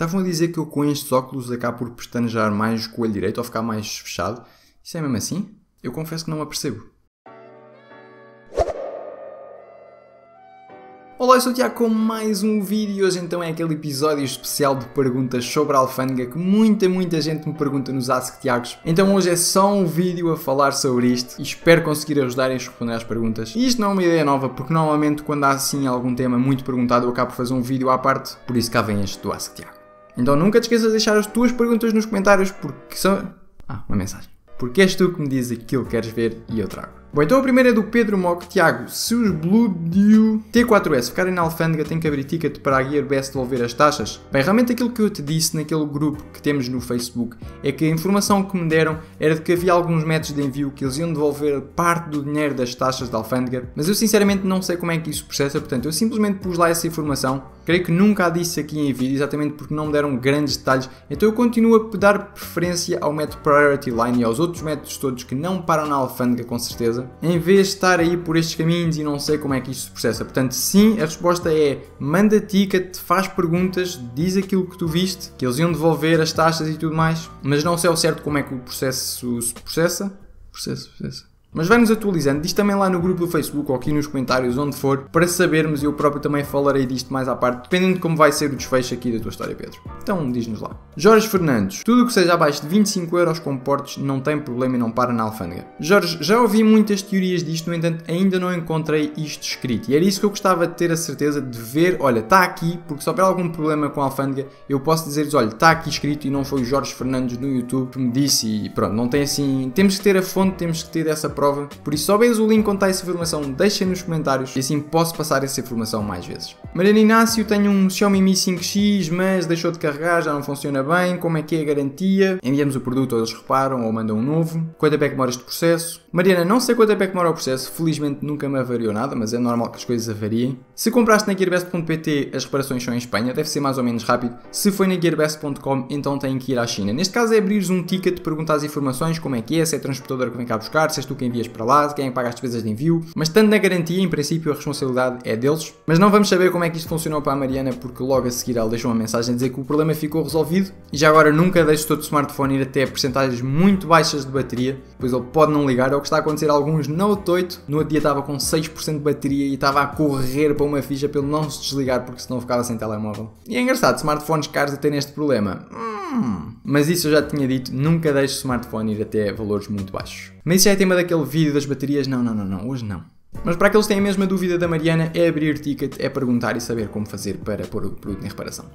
Estavam a dizer que eu com estes óculos acabo por pestanejar mais o olho direito ou ficar mais fechado. Isso é mesmo assim? Eu confesso que não apercebo. Olá, eu sou o Tiago com mais um vídeo e hoje então é aquele episódio especial de perguntas sobre a alfândega que muita, muita gente me pergunta nos Ask Tiagos. Então hoje é só um vídeo a falar sobre isto e espero conseguir ajudar a responder às perguntas. E isto não é uma ideia nova porque normalmente quando há assim algum tema muito perguntado eu acabo por fazer um vídeo à parte, por isso cá vem este do Ask Tiago. Então nunca te esqueças de deixar as tuas perguntas nos comentários porque são... Ah, uma mensagem. Porque és tu que me dizes aquilo que queres ver e eu trago. Bom, então a primeira é do Pedro Mock. Tiago, se os Blue Dew T4S ficarem na alfândega, tem que abrir ticket para a Gearbest devolver as taxas? Bem, realmente aquilo que eu te disse naquele grupo que temos no Facebook é que a informação que me deram era de que havia alguns métodos de envio que eles iam devolver parte do dinheiro das taxas da alfândega, mas eu sinceramente não sei como é que isso processa, portanto eu simplesmente pus lá essa informação. Creio que nunca a disse aqui em vídeo, exatamente porque não me deram grandes detalhes, então eu continuo a dar preferência ao método Priority Line e aos outros métodos todos que não param na alfândega com certeza em vez de estar aí por estes caminhos e não sei como é que isto se processa. Portanto, sim, a resposta é manda ticket, faz perguntas, diz aquilo que tu viste, que eles iam devolver as taxas e tudo mais, mas não sei ao certo como é que o processo se processa. Processo, processa. Mas vai-nos atualizando, diz também lá no grupo do Facebook ou aqui nos comentários, onde for, para sabermos, e eu próprio também falarei disto mais à parte, dependendo de como vai ser o desfecho aqui da tua história, Pedro. Então, diz-nos lá. Jorge Fernandes, tudo o que seja abaixo de 25 euros com portes não tem problema e não para na alfândega. Jorge, já ouvi muitas teorias disto, no entanto, ainda não encontrei isto escrito. E era isso que eu gostava de ter a certeza de ver, olha, está aqui, porque se houver algum problema com a alfândega, eu posso dizer-lhes, olha, está aqui escrito e não foi o Jorge Fernandes no YouTube que me disse e pronto, não tem assim... Temos que ter a fonte, temos que ter essa prova. Por isso, se souberes o link onde está essa informação, deixem nos comentários e assim posso passar essa informação mais vezes. Mariana Inácio tem um Xiaomi Mi 5X, mas deixou de carregar, já não funciona bem. Como é que é a garantia? Enviamos o produto, ou eles reparam ou mandam um novo. Quanto tempo é que demora este processo? Mariana, não sei quanto tempo é que demora o processo, felizmente nunca me avariou nada, mas é normal que as coisas avariem. Se compraste na gearbest.pt, as reparações são em Espanha, deve ser mais ou menos rápido. Se foi na gearbest.com, então tem que ir à China. Neste caso é abrires um ticket, perguntar as informações, como é que é, se é a transportadora que vem cá buscar, se és tu quem envias para lá, quem é que paga as despesas de envio. Mas estando na garantia, em princípio a responsabilidade é deles. Mas não vamos saber como é que isto funcionou para a Mariana, porque logo a seguir ela deixou uma mensagem a dizer que o problema ficou resolvido. E já agora nunca deixe o teu smartphone ir até porcentagens muito baixas de bateria, pois ele pode não ligar o que está a acontecer a alguns Note 8. No outro dia estava com 6% de bateria e estava a correr para uma ficha pelo não se desligar porque senão ficava sem telemóvel. E é engraçado, smartphones caros a terem este problema. Hum. Mas isso eu já tinha dito, nunca deixe o smartphone ir até valores muito baixos. Mas isso já é tema daquele vídeo das baterias? Não, não, não, não, hoje não. Mas para aqueles que têm a mesma dúvida da Mariana, é abrir ticket, é perguntar e saber como fazer para pôr o produto em reparação.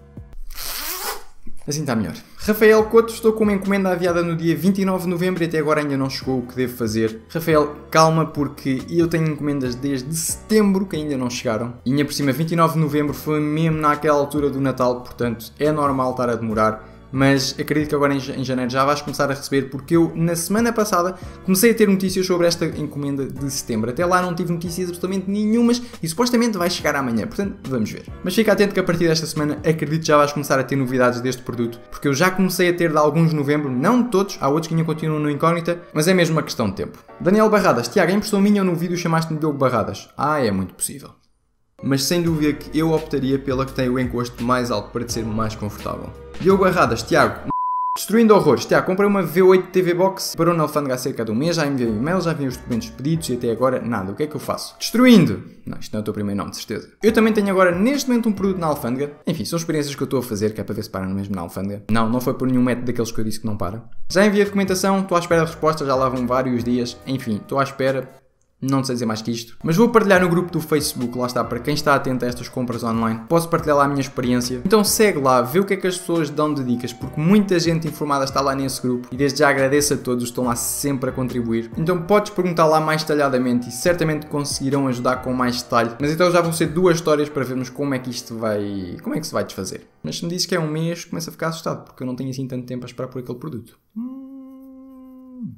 Assim está melhor. Rafael Couto, estou com uma encomenda aviada no dia 29 de novembro e até agora ainda não chegou o que devo fazer. Rafael, calma porque eu tenho encomendas desde setembro que ainda não chegaram. E ainda por cima, 29 de novembro foi mesmo naquela altura do Natal, portanto é normal estar a demorar mas acredito que agora em janeiro já vais começar a receber, porque eu na semana passada comecei a ter notícias sobre esta encomenda de setembro. Até lá não tive notícias absolutamente nenhumas e supostamente vai chegar amanhã, portanto vamos ver. Mas fica atento que a partir desta semana acredito que já vais começar a ter novidades deste produto, porque eu já comecei a ter de alguns de novembro, não de todos, há outros que ainda continuam no incógnita, mas é mesmo uma questão de tempo. Daniel Barradas, Tiago, em impressão minha ou no vídeo chamaste-me Diogo Barradas? Ah, é muito possível mas sem dúvida que eu optaria pela que tem o encosto mais alto para ser mais confortável. Diogo Arradas, Tiago, Destruindo horrores. Tiago, comprei uma V8 TV Box para o Alfândega há cerca de um mês, já enviei e-mail, já vi os documentos pedidos e até agora nada. O que é que eu faço? Destruindo! Não, isto não é o teu primeiro nome, de certeza. Eu também tenho agora, neste momento, um produto na Alfândega. Enfim, são experiências que eu estou a fazer, que é para ver se para mesmo na Alfândega. Não, não foi por nenhum método daqueles que eu disse que não para. Já enviei a documentação, estou à espera de resposta, já lá vão vários dias. Enfim, estou à espera. Não sei dizer mais que isto. Mas vou partilhar no grupo do Facebook, lá está, para quem está atento a estas compras online. Posso partilhar lá a minha experiência. Então segue lá, vê o que é que as pessoas dão de dicas, porque muita gente informada está lá nesse grupo. E desde já agradeço a todos, estão lá sempre a contribuir. Então podes perguntar lá mais detalhadamente e certamente conseguirão ajudar com mais detalhe. Mas então já vão ser duas histórias para vermos como é que isto vai. como é que se vai desfazer. Mas se me dizes que é um mês, começo a ficar assustado, porque eu não tenho assim tanto tempo a esperar por aquele produto. Hum.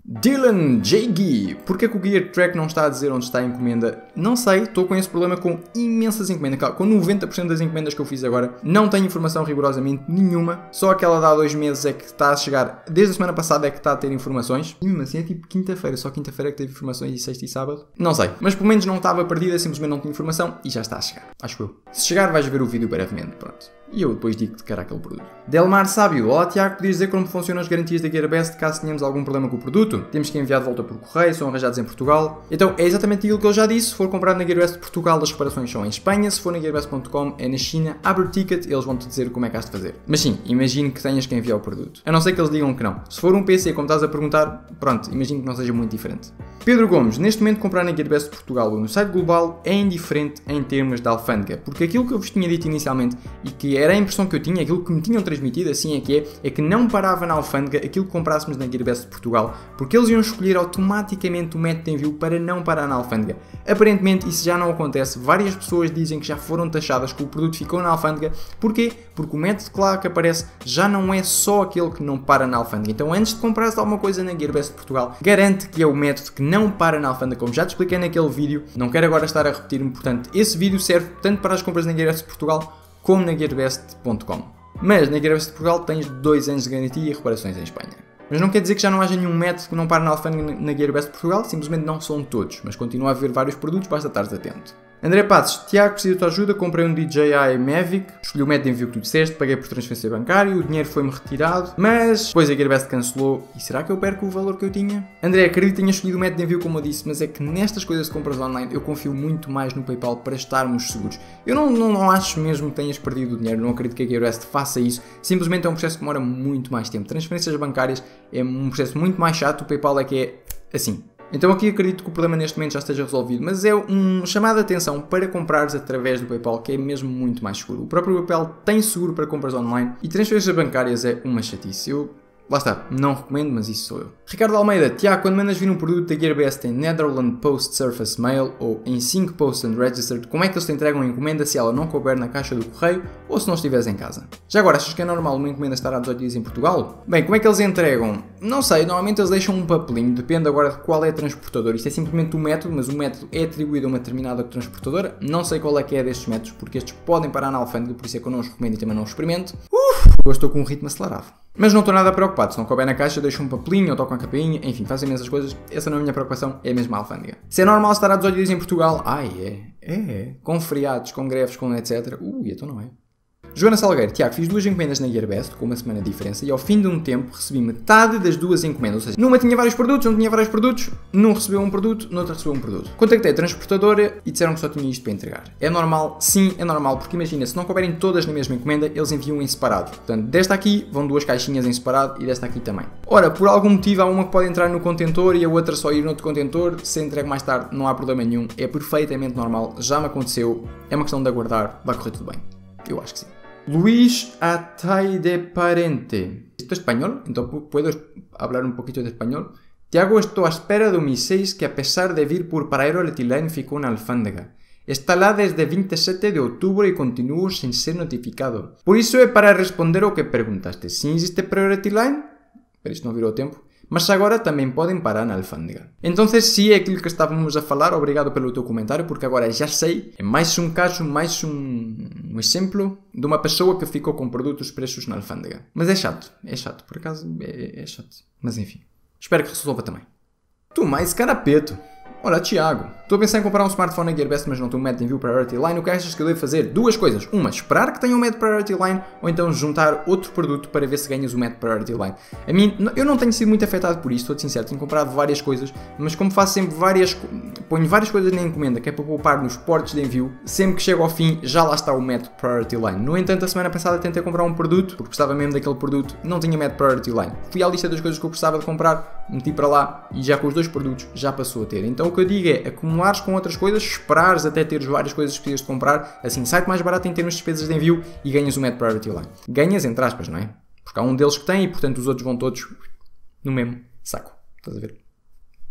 Dylan J. Porquê que o Gear Track não está a dizer onde está a encomenda? Não sei, estou com esse problema com imensas encomendas. Claro, com 90% das encomendas que eu fiz agora, não tenho informação rigorosamente nenhuma. Só aquela de há dois meses é que está a chegar. Desde a semana passada é que está a ter informações. E mesmo assim é tipo quinta-feira, só quinta-feira é que teve informações e sexta e sábado. Não sei, mas pelo menos não estava perdida, simplesmente não tinha informação e já está a chegar. Acho eu. Se chegar, vais ver o vídeo brevemente. Pronto. E eu depois digo-te que era aquele produto. Delmar Sábio, olá Tiago, podias dizer como funcionam as garantias da GearBest caso tenhamos algum problema com o produto? Temos que enviar de volta por correio, são arranjados em Portugal. Então é exatamente aquilo que eu já disse, se for comprado na GearBest de Portugal as reparações são em Espanha, se for na GearBest.com é na China, abre o ticket eles vão-te dizer como é que has de fazer. Mas sim, imagino que tenhas que enviar o produto. A não ser que eles digam que não. Se for um PC como estás a perguntar, pronto, imagino que não seja muito diferente. Pedro Gomes, neste momento comprar na GearBest de Portugal ou no site global é indiferente em termos de alfândega, porque aquilo que eu vos tinha dito inicialmente e que era a impressão que eu tinha, aquilo que me tinham transmitido, assim é que é, é que não parava na alfândega aquilo que comprássemos na Gearbest de Portugal, porque eles iam escolher automaticamente o método de envio para não parar na alfândega. Aparentemente isso já não acontece, várias pessoas dizem que já foram taxadas que o produto ficou na alfândega, porquê? Porque o método claro que aparece já não é só aquele que não para na alfândega. Então antes de comprares alguma coisa na Gearbest de Portugal, garante que é o método que não para na alfândega, como já te expliquei naquele vídeo, não quero agora estar a repetir-me, portanto esse vídeo serve tanto para as compras na Gearbest de Portugal como na gearbest.com. Mas na Gearbest de Portugal tens 2 anos de garantia e reparações em Espanha. Mas não quer dizer que já não haja nenhum método que não pare na alfândega na Gearbest de Portugal, simplesmente não são todos, mas continua a haver vários produtos, basta estares atento. André Passos, Tiago, preciso da tua ajuda, comprei um DJI Mavic, escolhi o método de envio que tu disseste, paguei por transferência bancária, o dinheiro foi-me retirado, mas depois a Gearbest cancelou e será que eu perco o valor que eu tinha? André, acredito que tenha escolhido o método de envio como eu disse, mas é que nestas coisas de compras online eu confio muito mais no PayPal para estarmos seguros. Eu não, não, não acho mesmo que tenhas perdido o dinheiro, não acredito que a Gearbest faça isso, simplesmente é um processo que demora muito mais tempo. Transferências bancárias é um processo muito mais chato, o PayPal é que é assim, então aqui acredito que o problema neste momento já esteja resolvido, mas é um chamado de atenção para comprares através do PayPal, que é mesmo muito mais seguro. O próprio PayPal tem seguro para compras online e transferências bancárias é uma chatice. Eu Lá está, não recomendo, mas isso sou eu. Ricardo Almeida, Tiago, quando mandas vir um produto da GearBest em Netherland Post Surface Mail ou em Sync Post and Registered, como é que eles te entregam a encomenda se ela não couber na caixa do correio ou se não estiveres em casa? Já agora, achas que é normal uma encomenda estar há 18 dias em Portugal? Bem, como é que eles entregam? Não sei, normalmente eles deixam um papelinho, depende agora de qual é a transportadora. Isto é simplesmente um método, mas o método é atribuído a uma determinada transportadora. Não sei qual é que é destes métodos, porque estes podem parar na alfândega, por isso é que eu não os recomendo e também não os experimento. Uf, eu estou com um ritmo acelerado. Mas não estou nada preocupado, se não couber na caixa, deixo um papelinho ou toco a campainha, enfim, faço imensas coisas. Essa não é a minha preocupação, é mesmo a alfândega. Se é normal estar há 18 dias em Portugal, ai é, é, é. Com feriados, com greves, com etc. Ui, então não é. Joana Salgueiro, Tiago, fiz duas encomendas na Gearbest, com uma semana de diferença, e ao fim de um tempo recebi metade das duas encomendas. Ou seja, numa tinha vários produtos, não tinha vários produtos, num recebeu um produto, noutra recebeu um produto. Contactei a transportadora e disseram que só tinha isto para entregar. É normal? Sim, é normal, porque imagina, se não couberem todas na mesma encomenda, eles enviam em separado. Portanto, desta aqui vão duas caixinhas em separado e desta aqui também. Ora, por algum motivo há uma que pode entrar no contentor e a outra só ir no outro contentor, se entregue mais tarde, não há problema nenhum, é perfeitamente normal, já me aconteceu, é uma questão de aguardar, vai correr tudo bem. Eu acho que sim. Luis Atay de Parente. ¿Esto es español? Entonces puedo hablar un poquito de español. Tiago, estou à espera do Mi 6 que apesar de vir por Paraero-Letiline ficou na alfândega. Está lá desde 27 de outubro e continuo sem ser notificado. Por iso é para responder ao que perguntaste. Si existe Paraero-Letiline? Pero isto non virou tempo mas agora também podem parar na alfândega. Então, se é aquilo que estávamos a falar, obrigado pelo teu comentário, porque agora já sei, é mais um caso, mais um, um exemplo de uma pessoa que ficou com produtos preços na alfândega. Mas é chato, é chato, por acaso é, é chato. Mas enfim, espero que resolva também. Tu mais carapeto. Olha, Tiago, estou a pensar em comprar um smartphone na Gearbest, mas não tenho um método de envio Priority Line. O que achas que eu devo fazer? Duas coisas. Uma, esperar que tenha um método Priority Line, ou então juntar outro produto para ver se ganhas o método Priority Line. A mim, eu não tenho sido muito afetado por isto, estou sincero. Tenho comprado várias coisas, mas como faço sempre várias. ponho várias coisas na encomenda, que é para poupar nos portos de envio, sempre que chego ao fim, já lá está o método Priority Line. No entanto, a semana passada tentei comprar um produto, porque gostava mesmo daquele produto, não tinha método Priority Line. Fui à lista das coisas que eu precisava de comprar, meti para lá e já com os dois produtos já passou a ter. Então o que eu digo é acumulares com outras coisas, esperares até teres várias coisas que precisas de comprar, assim sai mais barato em termos de despesas de envio e ganhas o Met Priority Line. Ganhas entre aspas, não é? Porque há um deles que tem e portanto os outros vão todos no mesmo saco. Estás a ver?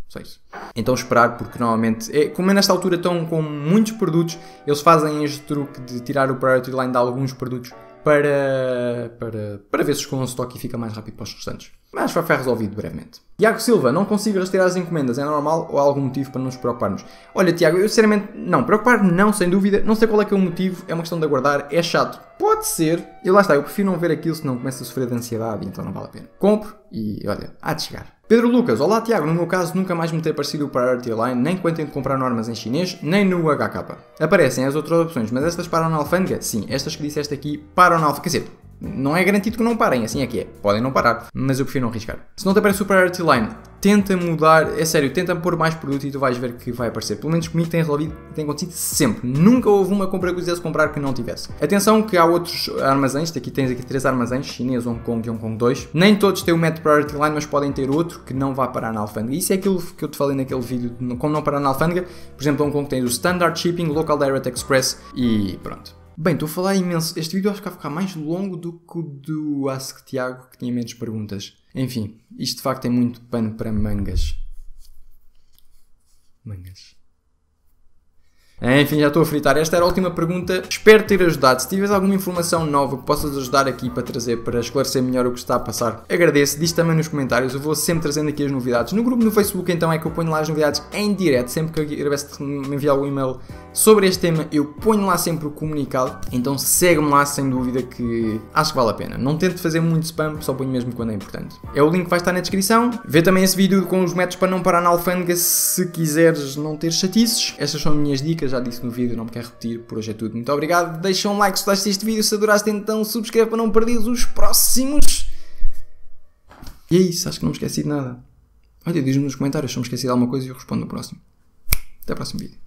Só isso. Então esperar, porque normalmente, é, como é nesta altura estão com muitos produtos, eles fazem este truque de tirar o Priority Line de alguns produtos para, para, para ver se escondem o stock e fica mais rápido para os restantes. Mas vai ficar resolvido brevemente. Tiago Silva, não consigo rastrear as encomendas, é normal ou há algum motivo para não nos preocuparmos? Olha, Tiago, eu sinceramente, não, preocupar não, sem dúvida, não sei qual é que é o motivo, é uma questão de aguardar, é chato, pode ser, e lá está, eu prefiro não ver aquilo senão começo a sofrer de ansiedade, então não vale a pena. Compro e olha, há de chegar. Pedro Lucas, olá Tiago, no meu caso nunca mais me ter aparecido o Priority Line, nem quando tento comprar normas em chinês, nem no HK. Aparecem as outras opções, mas estas param na alfândega? Sim, estas que disseste aqui param na alfândega, quer dizer, não é garantido que não parem, assim é que é. Podem não parar, mas eu prefiro não arriscar. Se não te aparece o Priority Line, tenta mudar, é sério, tenta pôr mais produto e tu vais ver que vai aparecer. Pelo menos comigo tem resolvido, tem acontecido sempre. Nunca houve uma compra que eu quisesse comprar que não tivesse. Atenção que há outros armazéns, aqui tens aqui três armazéns, chinês, Hong Kong e Hong Kong 2. Nem todos têm o Met Priority Line, mas podem ter outro que não vá parar na alfândega. Isso é aquilo que eu te falei naquele vídeo, como não parar na alfândega. Por exemplo, Hong Kong tem o Standard Shipping, Local Direct Express e pronto. Bem, estou a falar imenso. Este vídeo acho que vai ficar mais longo do que o do Ask Tiago, que tinha menos perguntas. Enfim, isto de facto tem muito pano para mangas. Mangas. Enfim, já estou a fritar. Esta era a última pergunta. Espero ter ajudado. Se tiveres alguma informação nova que possas ajudar aqui para trazer, para esclarecer melhor o que está a passar, agradeço. Diz também nos comentários. Eu vou sempre trazendo aqui as novidades. No grupo no Facebook, então, é que eu ponho lá as novidades em direto. Sempre que eu me enviar algum e-mail sobre este tema, eu ponho lá sempre o comunicado. Então segue-me lá, sem dúvida, que acho que vale a pena. Não tento fazer muito spam, só ponho mesmo quando é importante. É o link que vai estar na descrição. Vê também esse vídeo com os métodos para não parar na alfândega se quiseres não ter chatices. Estas são as minhas dicas já disse no vídeo, não me quero repetir. Por hoje é tudo. Muito obrigado. Deixa um like se gostaste deste vídeo. Se adoraste, então subscreve para não perderes os próximos. E é isso, acho que não me esqueci de nada. Olha, diz-me nos comentários se eu me esqueci de alguma coisa e eu respondo no próximo. Até o próximo vídeo.